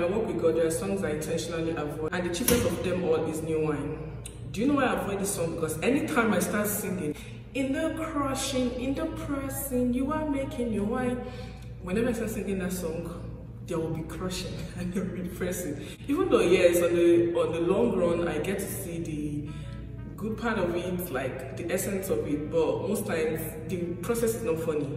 my work with God, there are songs I intentionally avoid, and the chiefest of them all is New Wine. Do you know why I avoid this song? Because anytime I start singing, in the crushing, in the pressing, you are making your wine. Whenever I start singing that song, there will be crushing and there will be pressing. Even though yes, on the on the long run, I get to see the good part of it, like the essence of it, but most times the process is not funny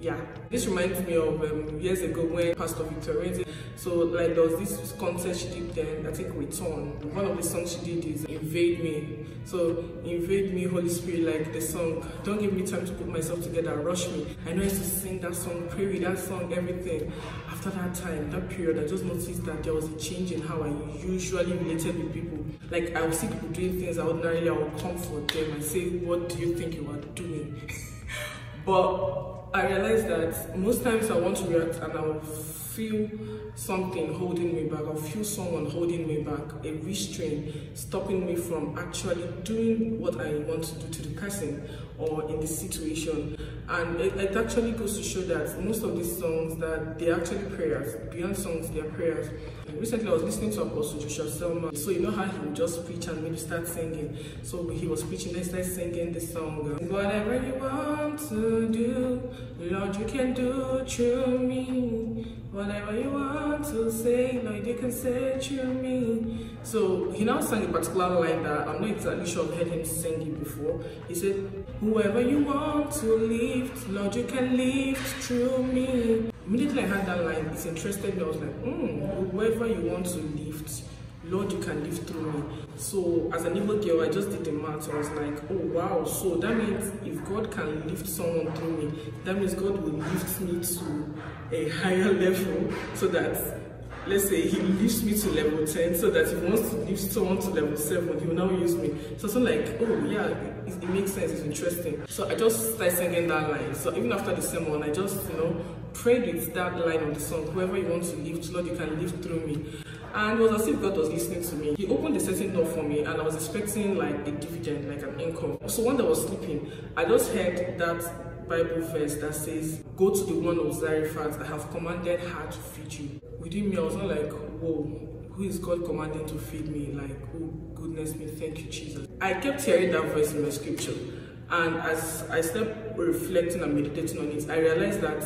yeah. This reminds me of um, years ago when pastor victor so like there was this concert she did then i think return one of the songs she did is invade me. So invade me holy spirit like the song. Don't give me time to put myself together rush me. I know i used to sing that song pray with that song everything. After that time that period i just noticed that there was a change in how i usually related with people. Like i would see people doing things i ordinarily i would comfort them and say what do you think you are doing? But I realized that most times I want to react and I'll feel something holding me back, feel someone holding me back, a restraint stopping me from actually doing what I want to do to the person or in the situation. And it, it actually goes to show that most of these songs that they're actually prayers, beyond songs, they're prayers. And recently I was listening to Apostle Joshua Selman. So you know how he would just preach and maybe start singing. So he was preaching, started singing the song. Uh, Whatever you want to do, Lord, you can do through me. Whatever you want to say, Lord, you can say me. So he now sang a particular line that I'm not exactly sure I've heard him sing it before. He said, Whoever you want to lift, Lord, you can lift through me. Immediately I heard that line, it interested me. I was like, hmm, whoever you want to lift, Lord, you can live through me. So as an evil girl, I just did the math. I was like, oh wow. So that means if God can lift someone through me, that means God will lift me to a higher level so that let's say he lifts me to level 10 so that he wants to lift someone to level 7 he will now use me so something like oh yeah it, it, makes sense it's interesting so i just started singing that line so even after the sermon i just you know prayed with that line of the song whoever you want to lift lord you can lift through me and it was as if God was listening to me. He opened a certain door for me and I was expecting like a dividend, like an income. So when I was sleeping, I just heard that Bible verse that says, Go to the one of Zarephath, I have commanded her to feed you. Within me, I was not like, whoa, who is God commanding to feed me? Like, oh goodness me, thank you, Jesus. I kept hearing that voice in my scripture. And as I started reflecting and meditating on it, I realized that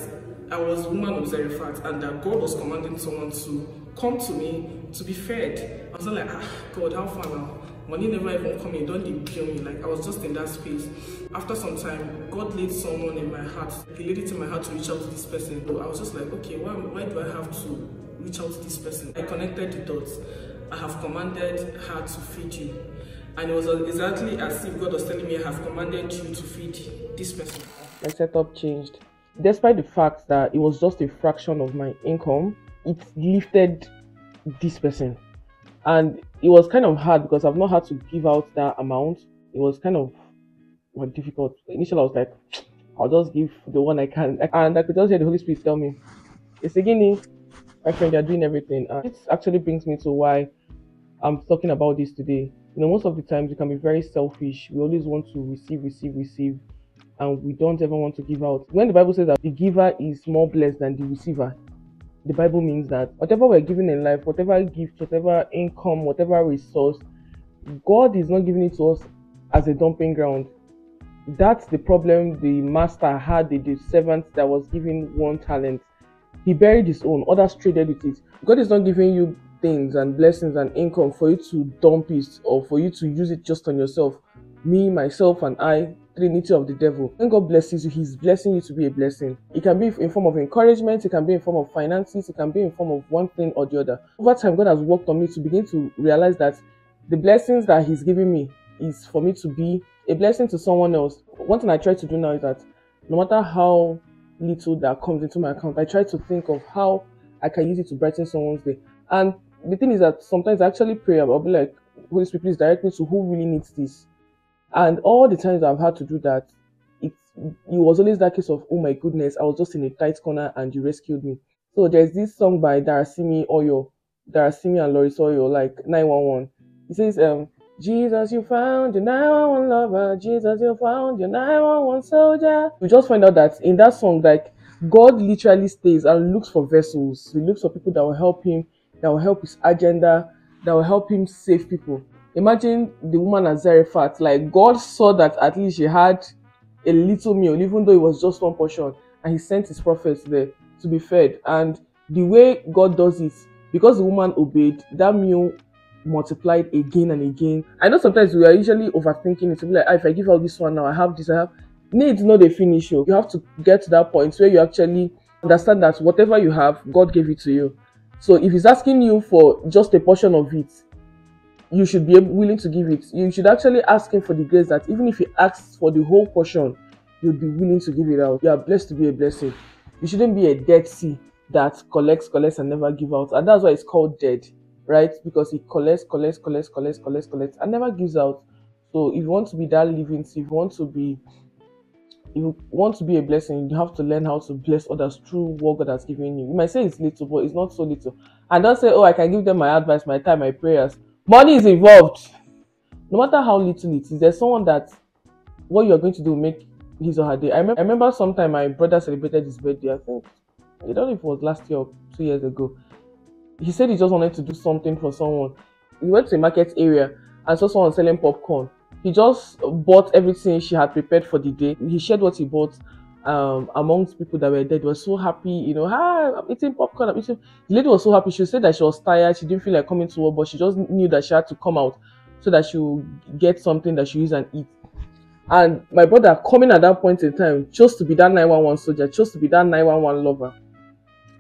I was woman of Zarephath and that God was commanding someone to come to me to be fed. I was like, ah, God, how far now? Money never even come in, don't kill me? Like, I was just in that space. After some time, God laid someone in my heart. He laid it in my heart to reach out to this person. So I was just like, okay, why, why do I have to reach out to this person? I connected the dots. I have commanded her to feed you. And it was exactly as if God was telling me, I have commanded you to feed this person. My setup changed. Despite the fact that it was just a fraction of my income, it lifted this person and it was kind of hard because i've not had to give out that amount it was kind of well, difficult initially i was like i'll just give the one i can and i could just hear the holy spirit tell me it's again my friend you're doing everything and it actually brings me to why i'm talking about this today you know most of the times we can be very selfish we always want to receive receive receive and we don't ever want to give out when the bible says that the giver is more blessed than the receiver the Bible means that whatever we're given in life, whatever gift, whatever income, whatever resource, God is not giving it to us as a dumping ground. That's the problem the master had with the servant that was given one talent. He buried his own, others traded with it. God is not giving you things and blessings and income for you to dump it or for you to use it just on yourself. Me, myself, and I trinity of the devil. When God blesses you, He's blessing you to be a blessing. It can be in form of encouragement, it can be in form of finances, it can be in form of one thing or the other. Over time, God has worked on me to begin to realize that the blessings that He's giving me is for me to be a blessing to someone else. One thing I try to do now is that no matter how little that comes into my account, I try to think of how I can use it to brighten someone's day. And the thing is that sometimes I actually pray, I'll be like, Holy Spirit, please direct me to who really needs this and all the times I've had to do that, it it was always that case of oh my goodness, I was just in a tight corner and you rescued me. So there's this song by Darasimi Oyo, Darasimi and Loris Oyo, like 911. It says, um, Jesus, you found your 911 lover. Jesus, you found your 911 soldier. We just find out that in that song, like God literally stays and looks for vessels. He looks for people that will help him that will help his agenda, that will help him save people. Imagine the woman at Zarephath, like God saw that at least she had a little meal, even though it was just one portion, and he sent his prophets there to be fed. And the way God does it, because the woman obeyed, that meal multiplied again and again. I know sometimes we are usually overthinking it to be like, ah, if I give out this one now, I have this, I have needs not a finish. You have to get to that point where you actually understand that whatever you have, God gave it to you. So if He's asking you for just a portion of it, you should be willing to give it. You should actually ask Him for the grace that even if He asks for the whole portion, you'll be willing to give it out. You are blessed to be a blessing. You shouldn't be a dead sea that collects, collects, and never give out. And that's why it's called dead, right? Because it collects, collects, collects, collects, collects, collects, and never gives out. So if you want to be that living if you want to be if you want to be a blessing, you have to learn how to bless others through what God has given you. You might say it's little, but it's not so little. And don't say, oh, I can give them my advice, my time, my prayers. Money is involved. No matter how little it is, there's someone that what you're going to do make his or her day. I, remember, I remember sometime my brother celebrated his birthday. I think I don't know if it was last year or two years ago. He said he just wanted to do something for someone. He went to a market area and saw someone selling popcorn he just bought everything she had prepared for the day. He shared what he bought um, amongst people that were there. They were so happy, you know, hi, I'm eating popcorn. I'm eating. The lady was so happy. She said that she was tired. She didn't feel like coming to work, but she just knew that she had to come out so that she would get something that she use and eat. And my brother, coming at that point in time, chose to be that 911 soldier, chose to be that 911 lover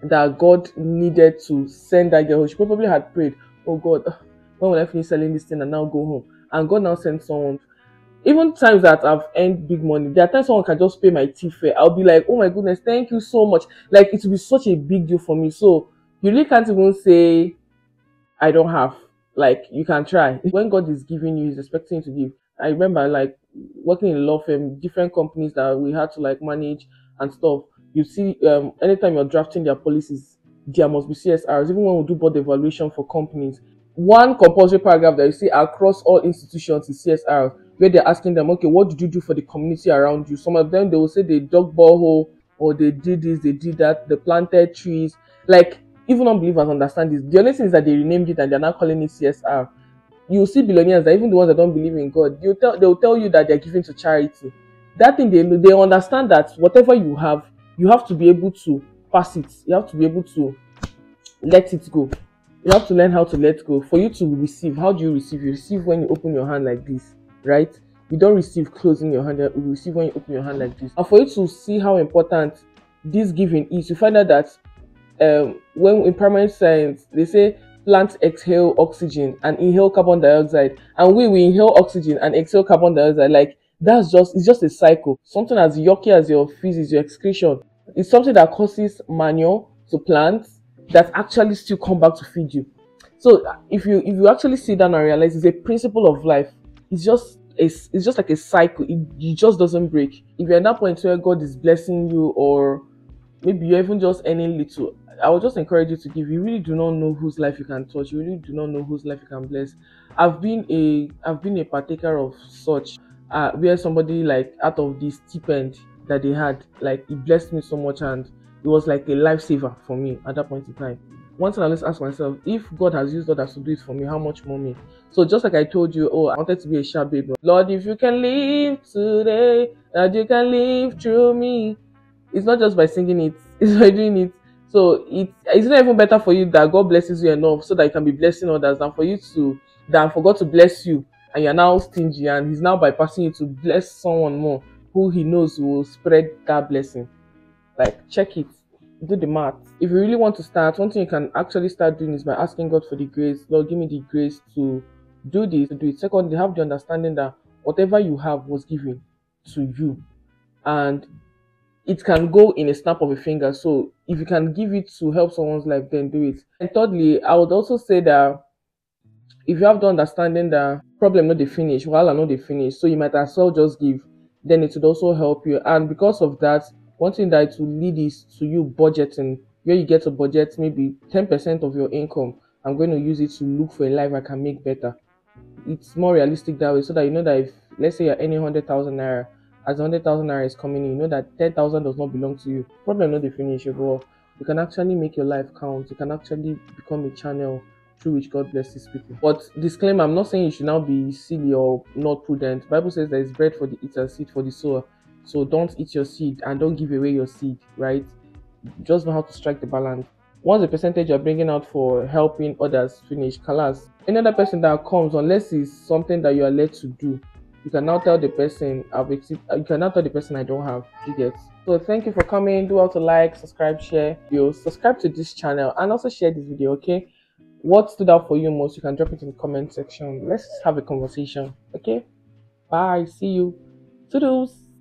that God needed to send that girl. She probably had prayed, Oh God, ah, when will I finish selling this thing and now go home? and God now sends someone. Even times that I've earned big money, there are times someone can just pay my tea fare. I'll be like, oh my goodness, thank you so much. Like it will be such a big deal for me. So you really can't even say I don't have. Like you can try. When God is giving you, He's expecting you to give. I remember like working in law firm, different companies that we had to like manage and stuff. You see, um, anytime you're drafting their policies, there must be CSRs. Even when we do board evaluation for companies, one compulsory paragraph that you see across all institutions is CSR where they're asking them, okay, what did you do for the community around you? Some of them they will say they dug borehole or they did this, they did that, they planted trees. Like even unbelievers understand this. The only thing is that they renamed it and they're not calling it CSR. You see billionaires that even the ones that don't believe in God, you tell they will tell you that they're giving to charity. That thing they they understand that whatever you have, you have to be able to pass it. You have to be able to let it go. You have to learn how to let go. For you to receive how do you receive? You receive when you open your hand like this right? You don't receive closing your hand you receive when you open your hand like this. And for you to see how important this giving is you find out that um, when in primary science they say plants exhale oxygen and inhale carbon dioxide. And we we inhale oxygen and exhale carbon dioxide. Like that's just it's just a cycle something as yucky as your feces your excretion it's something that causes manure to plants that actually still come back to feed you. So if you if you actually sit down and realize it's a principle of life, it's just it's, it's just like a cycle. It, it just doesn't break. If you're at that point where God is blessing you, or maybe you're even just earning little, I would just encourage you to give. You really do not know whose life you can touch. You really do not know whose life you can bless. I've been a I've been a partaker of such. Uh, where somebody like out of the stipend that they had, like it blessed me so much and it was like a lifesaver for me at that point in time. Thing I always ask myself, if God has used others to do it for me, how much more me? So just like I told you, oh, I wanted to be a sharp baby. Lord, if you can live today, that you can live through me. It's not just by singing it, it's by doing it. So it it's not even better for you that God blesses you enough so that you can be blessing others than for you to than for God to bless you and you're now stingy and he's now bypassing you to bless someone more who he knows will spread that blessing. Like, check it, do the math. If you really want to start, one thing you can actually start doing is by asking God for the grace. Lord, give me the grace to do this, to do it. Secondly, have the understanding that whatever you have was given to you, and it can go in a snap of a finger. So, if you can give it to help someone's life, then do it. And thirdly, I would also say that if you have the understanding that problem not the finish, while I know the finish, so you might as well just give, then it would also help you. And because of that, one thing that it will lead is to you budgeting, where you get a budget maybe 10% of your income. I'm going to use it to look for a life I can make better. It's more realistic that way, so that you know that if let's say you're earning hundred thousand naira, as hundred thousand naira is coming in, you know that ten thousand does not belong to you. Problem not the finish, but you can actually make your life count. You can actually become a channel through which God blesses people. But disclaimer, I'm not saying you should now be silly or not prudent. Bible says there is bread for the eater, seed for the sower. So don't eat your seed and don't give away your seed, right? Just know how to strike the balance. Once the percentage you're bringing out for helping others finish, class, another person that comes, unless it's something that you are led to do, you can now tell the person I've uh, you can now tell the person I don't have. You get so thank you for coming. Do also like, subscribe, share. You subscribe to this channel and also share this video. Okay, what stood out for you most? You can drop it in the comment section. Let's have a conversation. Okay, bye. See you. Toodles.